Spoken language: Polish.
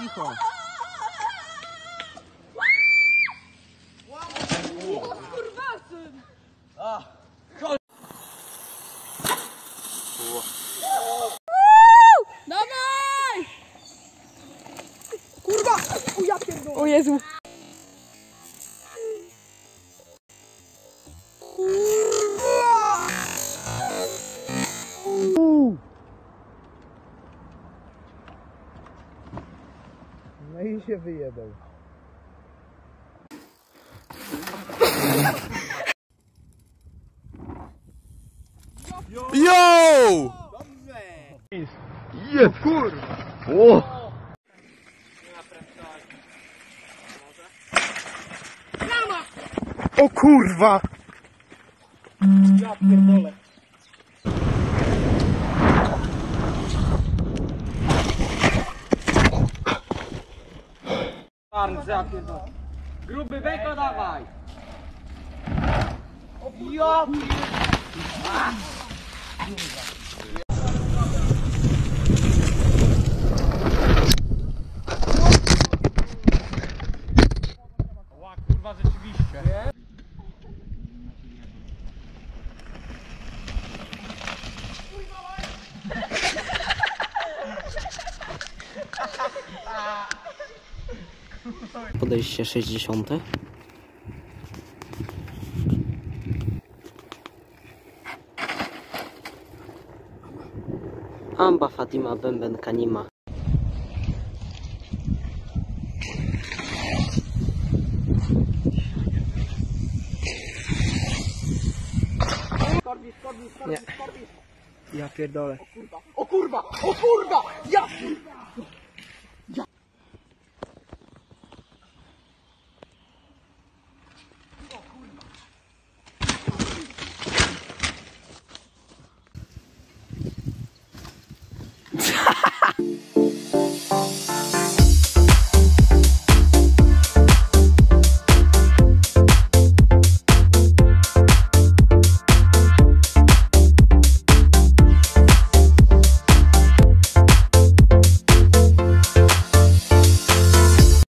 cicho. Kurwasyn! Dawaj! Kurwa! O ja! O Jezu! Się wyjebał. Yo! Jest kurwa! O! O kurwa! Ja pierdolę. Czarny, ja pierdolę. Gruby beko dawaj! Ja Ła, kurwa, rzeczywiście. Podejście 60. Amba Fatima Bęben Kanima. Ja pierdolę. O kurwa, o kurwa! Ja!